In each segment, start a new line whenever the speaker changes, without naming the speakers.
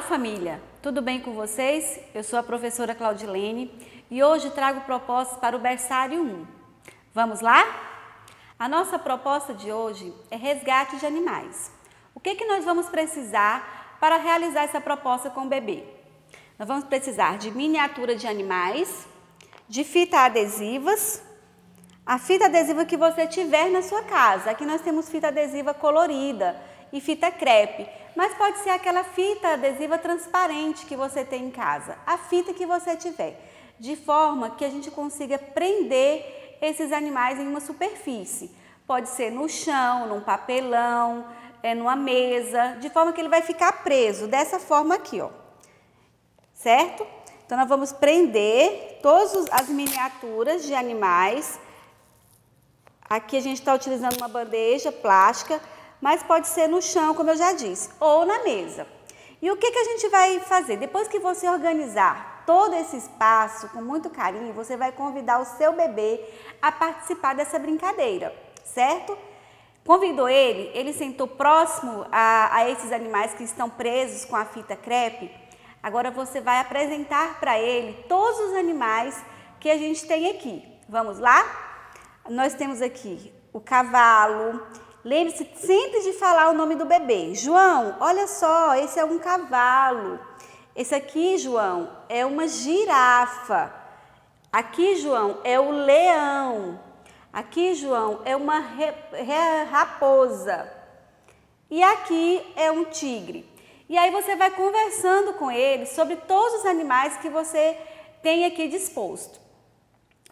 Olá família, tudo bem com vocês? Eu sou a professora Claudilene e hoje trago propostas para o berçário 1. Vamos lá? A nossa proposta de hoje é resgate de animais. O que, que nós vamos precisar para realizar essa proposta com o bebê? Nós vamos precisar de miniatura de animais, de fita adesivas, a fita adesiva que você tiver na sua casa. Aqui nós temos fita adesiva colorida e fita crepe, mas pode ser aquela fita adesiva transparente que você tem em casa, a fita que você tiver, de forma que a gente consiga prender esses animais em uma superfície. Pode ser no chão, num papelão, é, numa mesa, de forma que ele vai ficar preso dessa forma aqui, ó. Certo? Então, nós vamos prender todas as miniaturas de animais. Aqui a gente está utilizando uma bandeja plástica mas pode ser no chão, como eu já disse, ou na mesa. E o que, que a gente vai fazer? Depois que você organizar todo esse espaço com muito carinho, você vai convidar o seu bebê a participar dessa brincadeira, certo? Convidou ele, ele sentou próximo a, a esses animais que estão presos com a fita crepe. Agora você vai apresentar para ele todos os animais que a gente tem aqui. Vamos lá? Nós temos aqui o cavalo, Lembre-se sempre de falar o nome do bebê. João, olha só, esse é um cavalo. Esse aqui, João, é uma girafa. Aqui, João, é o leão. Aqui, João, é uma raposa. E aqui é um tigre. E aí você vai conversando com ele sobre todos os animais que você tem aqui disposto.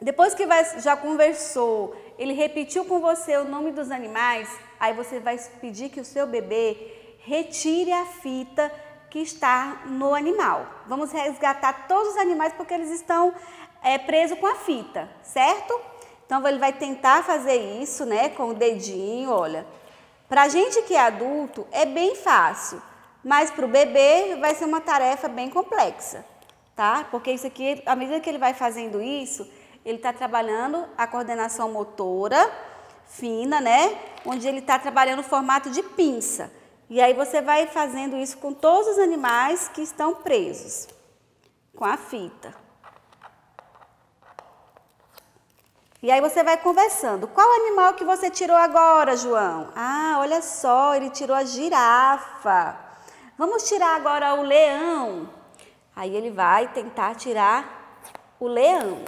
Depois que já conversou, ele repetiu com você o nome dos animais, aí você vai pedir que o seu bebê retire a fita que está no animal. Vamos resgatar todos os animais porque eles estão é, presos com a fita, certo? Então ele vai tentar fazer isso, né, com o dedinho, olha. Para a gente que é adulto é bem fácil, mas para o bebê vai ser uma tarefa bem complexa, tá? Porque isso aqui, à medida que ele vai fazendo isso, ele está trabalhando a coordenação motora fina, né? Onde ele está trabalhando o formato de pinça. E aí você vai fazendo isso com todos os animais que estão presos com a fita. E aí você vai conversando. Qual animal que você tirou agora, João? Ah, olha só, ele tirou a girafa. Vamos tirar agora o leão. Aí ele vai tentar tirar o leão.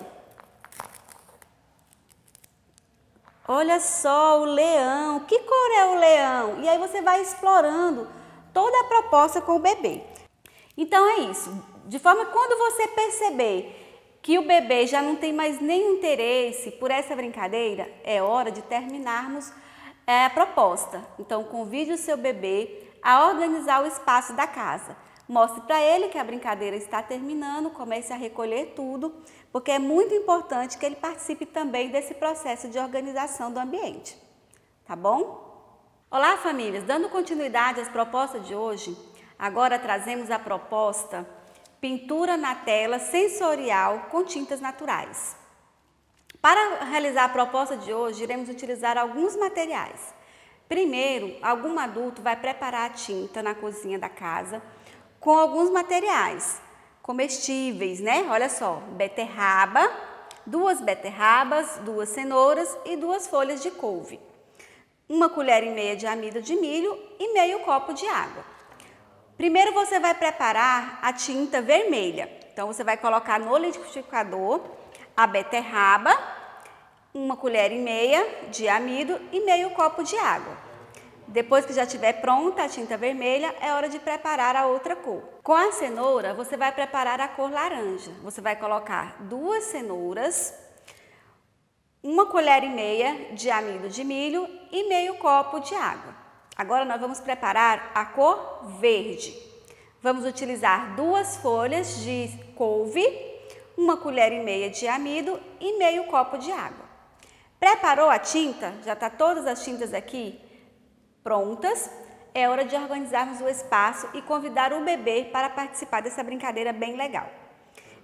Olha só o leão, que cor é o leão? E aí você vai explorando toda a proposta com o bebê. Então é isso. De forma que quando você perceber que o bebê já não tem mais nenhum interesse por essa brincadeira, é hora de terminarmos é, a proposta. Então convide o seu bebê a organizar o espaço da casa. Mostre para ele que a brincadeira está terminando, comece a recolher tudo, porque é muito importante que ele participe também desse processo de organização do ambiente. Tá bom? Olá, famílias! Dando continuidade às propostas de hoje, agora trazemos a proposta Pintura na tela sensorial com tintas naturais. Para realizar a proposta de hoje, iremos utilizar alguns materiais. Primeiro, algum adulto vai preparar a tinta na cozinha da casa com alguns materiais comestíveis, né? Olha só, beterraba, duas beterrabas, duas cenouras e duas folhas de couve. Uma colher e meia de amido de milho e meio copo de água. Primeiro você vai preparar a tinta vermelha. Então você vai colocar no liquidificador a beterraba, uma colher e meia de amido e meio copo de água. Depois que já estiver pronta a tinta vermelha, é hora de preparar a outra cor. Com a cenoura, você vai preparar a cor laranja. Você vai colocar duas cenouras, uma colher e meia de amido de milho e meio copo de água. Agora nós vamos preparar a cor verde. Vamos utilizar duas folhas de couve, uma colher e meia de amido e meio copo de água. Preparou a tinta? Já está todas as tintas aqui? Prontas, é hora de organizarmos o espaço e convidar o bebê para participar dessa brincadeira bem legal.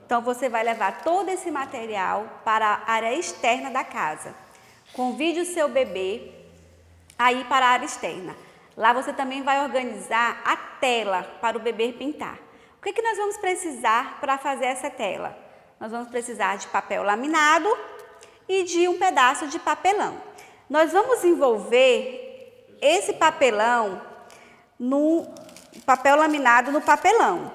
Então você vai levar todo esse material para a área externa da casa. Convide o seu bebê a ir para a área externa. Lá você também vai organizar a tela para o bebê pintar. que, que nós vamos precisar para fazer essa tela? Nós vamos precisar de papel laminado e de um pedaço de papelão. Nós vamos envolver esse papelão no papel laminado no papelão.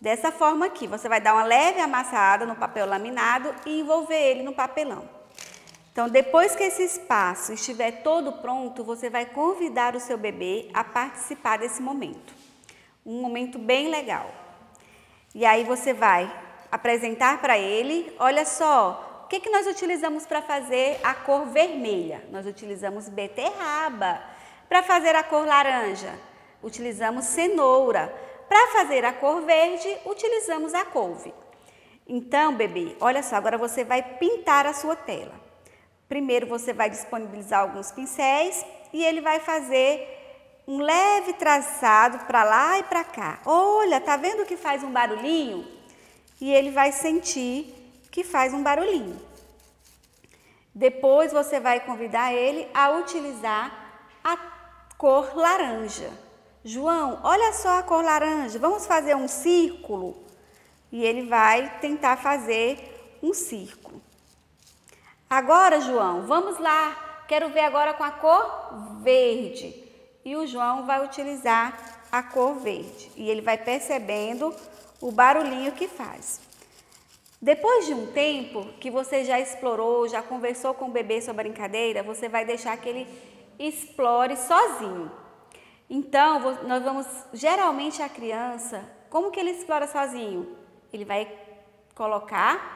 Dessa forma aqui, você vai dar uma leve amassada no papel laminado e envolver ele no papelão. Então, depois que esse espaço estiver todo pronto, você vai convidar o seu bebê a participar desse momento. Um momento bem legal. E aí você vai apresentar para ele, olha só, o que, que nós utilizamos para fazer a cor vermelha? Nós utilizamos beterraba. Para fazer a cor laranja, utilizamos cenoura. Para fazer a cor verde, utilizamos a couve. Então, bebê, olha só, agora você vai pintar a sua tela. Primeiro você vai disponibilizar alguns pincéis e ele vai fazer um leve traçado para lá e para cá. Olha, tá vendo que faz um barulhinho? E ele vai sentir que faz um barulhinho. Depois você vai convidar ele a utilizar a cor laranja. João, olha só a cor laranja, vamos fazer um círculo? E ele vai tentar fazer um círculo. Agora, João, vamos lá. Quero ver agora com a cor verde. E o João vai utilizar a cor verde. E ele vai percebendo o barulhinho que faz. Depois de um tempo que você já explorou, já conversou com o bebê sobre a brincadeira, você vai deixar que ele explore sozinho. Então, nós vamos, geralmente a criança, como que ele explora sozinho? Ele vai colocar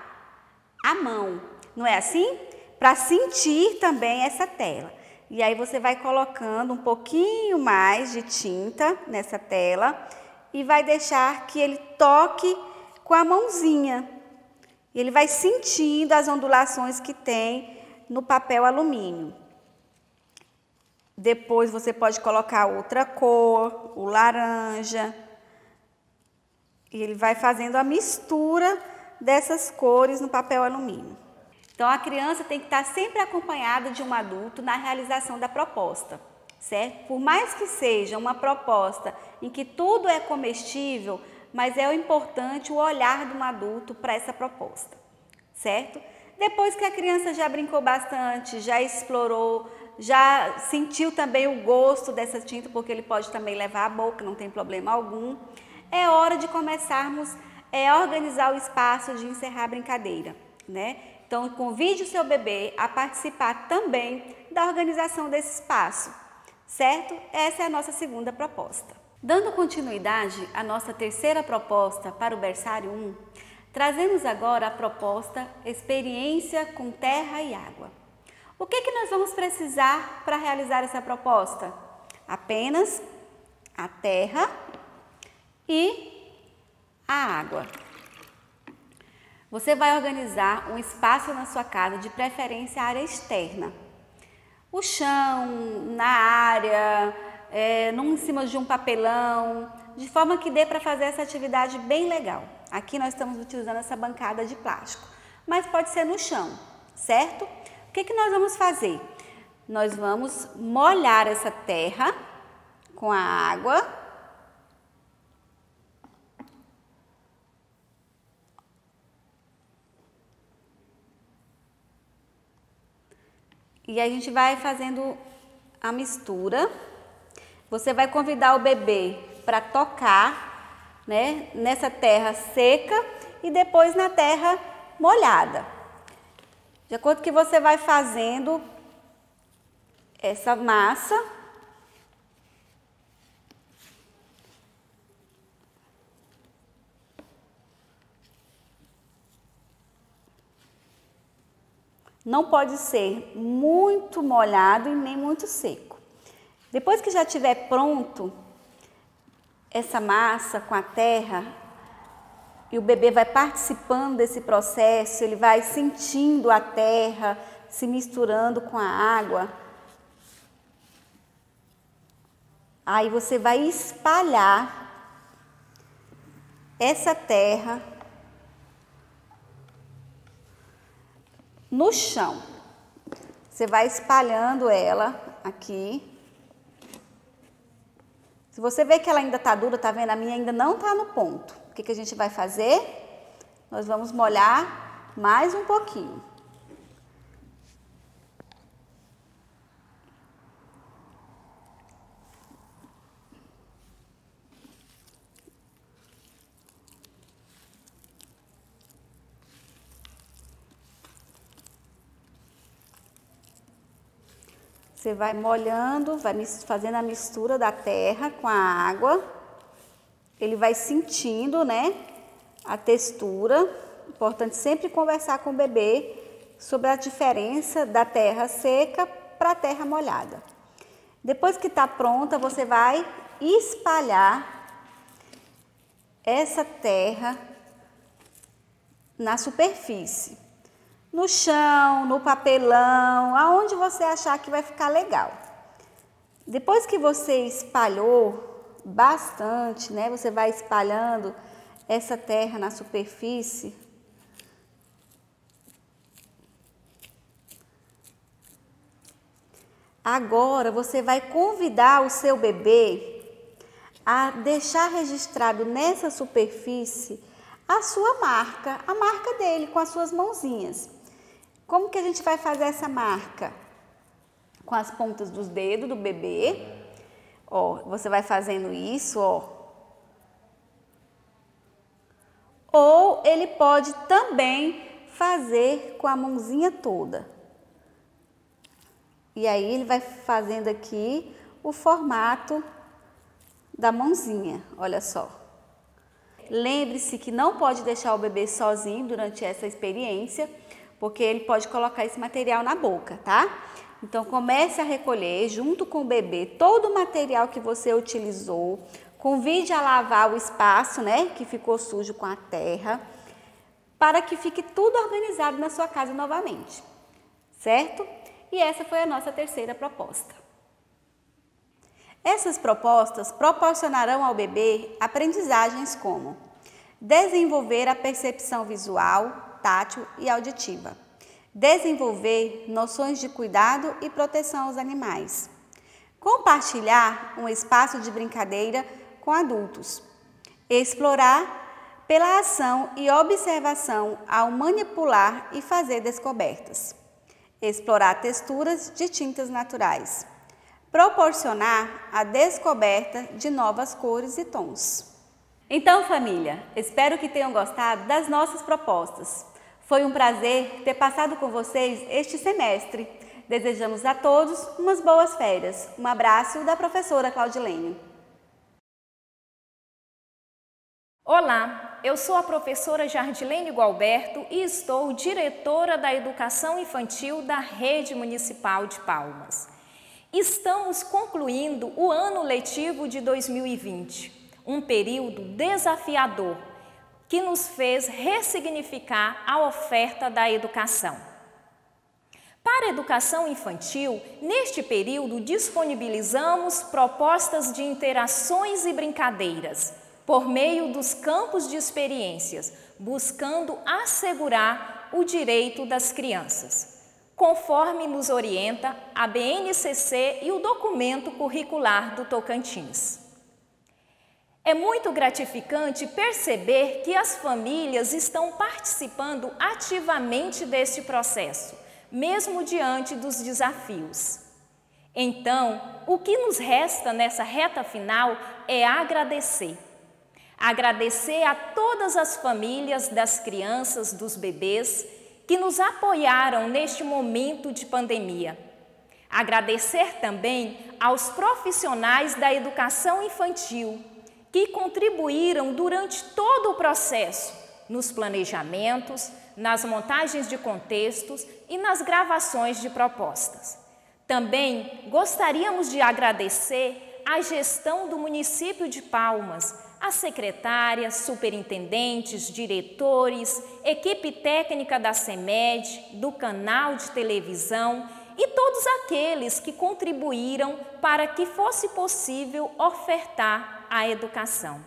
a mão não é assim? Para sentir também essa tela. E aí você vai colocando um pouquinho mais de tinta nessa tela e vai deixar que ele toque com a mãozinha. Ele vai sentindo as ondulações que tem no papel alumínio. Depois você pode colocar outra cor, o laranja. E ele vai fazendo a mistura dessas cores no papel alumínio. Então, a criança tem que estar sempre acompanhada de um adulto na realização da proposta, certo? Por mais que seja uma proposta em que tudo é comestível, mas é o importante o olhar de um adulto para essa proposta, certo? Depois que a criança já brincou bastante, já explorou, já sentiu também o gosto dessa tinta, porque ele pode também levar à boca, não tem problema algum, é hora de começarmos é, a organizar o espaço de encerrar a brincadeira, né? Então, convide o seu bebê a participar também da organização desse espaço, certo? Essa é a nossa segunda proposta. Dando continuidade à nossa terceira proposta para o berçário 1, trazemos agora a proposta Experiência com Terra e Água. O que, que nós vamos precisar para realizar essa proposta? Apenas a terra e a água. Você vai organizar um espaço na sua casa, de preferência área externa. O chão, na área, é, num, em cima de um papelão, de forma que dê para fazer essa atividade bem legal. Aqui nós estamos utilizando essa bancada de plástico, mas pode ser no chão, certo? O que, que nós vamos fazer? Nós vamos molhar essa terra com a água E a gente vai fazendo a mistura. Você vai convidar o bebê para tocar né, nessa terra seca e depois na terra molhada. De acordo que você vai fazendo essa massa, Não pode ser muito molhado e nem muito seco. Depois que já estiver pronto essa massa com a terra, e o bebê vai participando desse processo, ele vai sentindo a terra se misturando com a água. Aí você vai espalhar essa terra no chão. Você vai espalhando ela aqui. Se você vê que ela ainda está dura, tá vendo? A minha ainda não está no ponto. Que, que a gente vai fazer? Nós vamos molhar mais um pouquinho. Você vai molhando, vai fazendo a mistura da terra com a água. Ele vai sentindo, né, a textura. Importante sempre conversar com o bebê sobre a diferença da terra seca para a terra molhada. Depois que está pronta, você vai espalhar essa terra na superfície no chão, no papelão, aonde você achar que vai ficar legal. Depois que você espalhou bastante, né? Você vai espalhando essa terra na superfície. Agora você vai convidar o seu bebê a deixar registrado nessa superfície a sua marca, a marca dele com as suas mãozinhas. Como que a gente vai fazer essa marca? Com as pontas dos dedos do bebê. Ó, você vai fazendo isso, ó. Ou ele pode também fazer com a mãozinha toda. E aí ele vai fazendo aqui o formato da mãozinha, olha só. Lembre-se que não pode deixar o bebê sozinho durante essa experiência porque ele pode colocar esse material na boca, tá? Então comece a recolher junto com o bebê todo o material que você utilizou. Convide a lavar o espaço, né, que ficou sujo com a terra, para que fique tudo organizado na sua casa novamente. Certo? E essa foi a nossa terceira proposta. Essas propostas proporcionarão ao bebê aprendizagens como desenvolver a percepção visual, tátil e auditiva. Desenvolver noções de cuidado e proteção aos animais. Compartilhar um espaço de brincadeira com adultos. Explorar pela ação e observação ao manipular e fazer descobertas. Explorar texturas de tintas naturais. Proporcionar a descoberta de novas cores e tons. Então, família, espero que tenham gostado das nossas propostas. Foi um prazer ter passado com vocês este semestre. Desejamos a todos umas boas férias. Um abraço da professora Claudilene.
Olá, eu sou a professora Jardilene Gualberto e estou diretora da Educação Infantil da Rede Municipal de Palmas. Estamos concluindo o ano letivo de 2020, um período desafiador que nos fez ressignificar a oferta da educação. Para a educação infantil, neste período disponibilizamos propostas de interações e brincadeiras por meio dos campos de experiências, buscando assegurar o direito das crianças, conforme nos orienta a BNCC e o documento curricular do Tocantins. É muito gratificante perceber que as famílias estão participando ativamente deste processo, mesmo diante dos desafios. Então, o que nos resta nessa reta final é agradecer. Agradecer a todas as famílias das crianças, dos bebês que nos apoiaram neste momento de pandemia. Agradecer também aos profissionais da educação infantil que contribuíram durante todo o processo, nos planejamentos, nas montagens de contextos e nas gravações de propostas. Também gostaríamos de agradecer à gestão do município de Palmas, as secretárias, superintendentes, diretores, equipe técnica da CEMED, do canal de televisão e todos aqueles que contribuíram para que fosse possível ofertar à educação.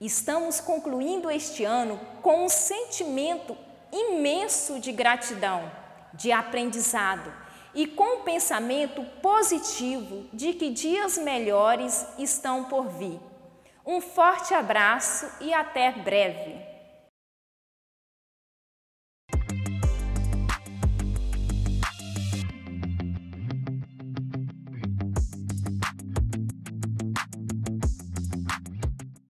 Estamos concluindo este ano com um sentimento imenso de gratidão, de aprendizado e com um pensamento positivo de que dias melhores estão por vir. Um forte abraço e até breve!